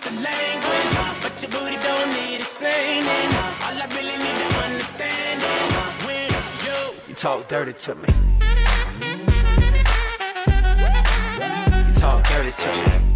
the language, but your booty don't need explaining. All I really need to understand is when you, you talk dirty to me. You talk dirty to me.